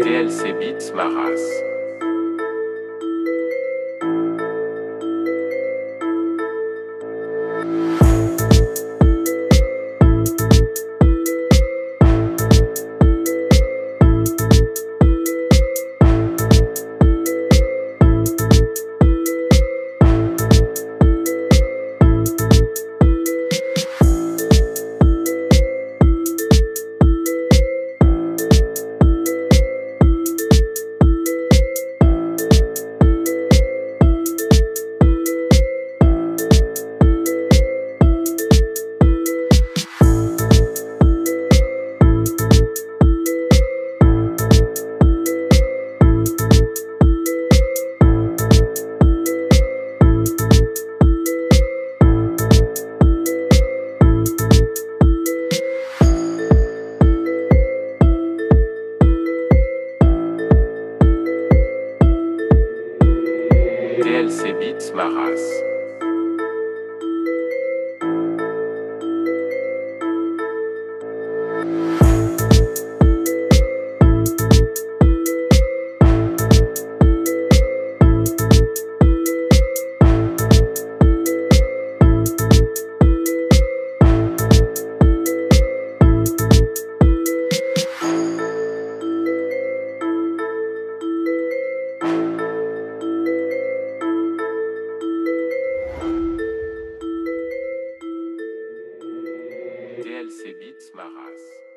DLC Beats Maras. Beats Maras. DLC Beats Maras.